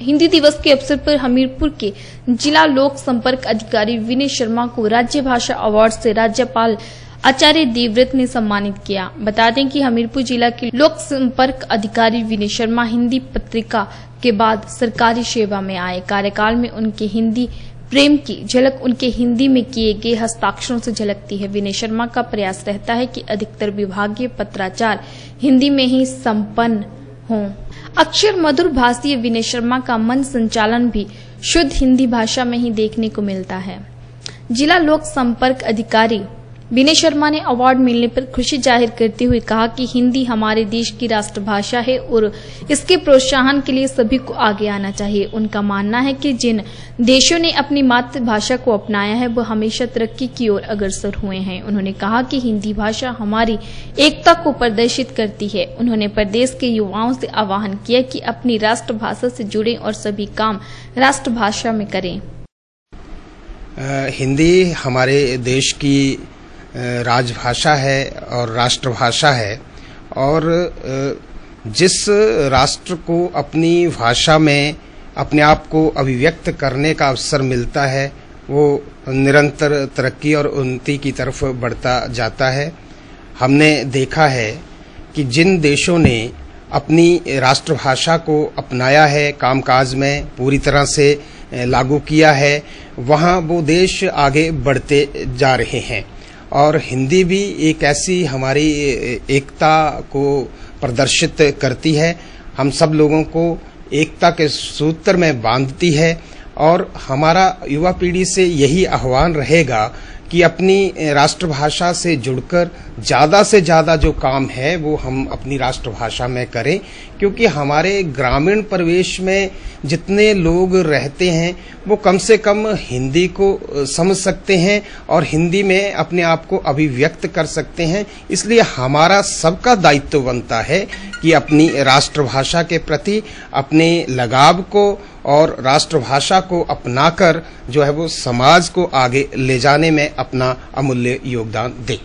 हिंदी दिवस के अवसर पर हमीरपुर के जिला लोक संपर्क अधिकारी विनय शर्मा को राज्य भाषा अवार्ड से राज्यपाल आचार्य देवव्रत ने सम्मानित किया। बता दें कि हमीरपुर जिला के लोक संपर्क अधिकारी विनय शर्मा हिंदी पत्रिका के बाद सरकारी सेवा में आए। कार्यकाल में उनके हिंदी प्रेम की झलक उनके हिंदी में किए गए हस्ताक्षरों से झलकती है। विनय शर्मा का प्रयास रहता है कि अधिकतर विभागीय पत्राचार हिंदी में ही संपन्न हों। अक्षर मधुर भाषीय विनय शर्मा का मन संचालन भी शुद्ध हिंदी भाषा में ही देखने को मिलता है। जिला लोक संपर्क अधिकारी विनय शर्मा ने अवार्ड मिलने पर खुशी ज़ाहिर करते हुए कहा कि हिंदी हमारे देश की राष्ट्रभाषा है और इसके प्रोत्साहन के लिए सभी को आगे आना चाहिए। उनका मानना है कि जिन देशों ने अपनी मातृभाषा को अपनाया है वह हमेशा तरक्की की ओर अग्रसर हुए हैं। उन्होंने कहा कि हिंदी भाषा हमारी एकता को प्रदर्शित करती है। उन्होंने प्रदेश के युवाओं से आह्वान किया कि अपनी राष्ट्रभाषा से जुड़े और सभी काम राष्ट्रभाषा में करें। हिंदी हमारे देश की राजभाषा है और राष्ट्रभाषा है। और जिस राष्ट्र को अपनी भाषा में अपने आप को अभिव्यक्त करने का अवसर मिलता है, वो निरंतर तरक्की और उन्नति की तरफ़ बढ़ता जाता है। हमने देखा है कि जिन देशों ने अपनी राष्ट्रभाषा को अपनाया है, कामकाज में पूरी तरह से लागू किया है, वहाँ वो देश आगे बढ़ते जा रहे हैं। और हिंदी भी एक ऐसी हमारी एकता को प्रदर्शित करती है। हम सब लोगों को एकता के सूत्र में बांधती है। और हमारा युवा पीढ़ी से यही आह्वान रहेगा कि अपनी राष्ट्रभाषा से जुड़कर ज़्यादा से ज़्यादा जो काम है, वो हम अपनी राष्ट्रभाषा में करें। क्योंकि हमारे ग्रामीण परिवेश में जितने लोग रहते हैं, वो कम से कम हिंदी को समझ सकते हैं और हिंदी में अपने आप को अभिव्यक्त कर सकते हैं। इसलिए हमारा सबका दायित्व बनता है कि अपनी राष्ट्रभाषा के प्रति अपने लगाव को और राष्ट्रभाषा को अपनाकर जो है वो समाज को आगे ले जाने में अपना अमूल्य योगदान दें।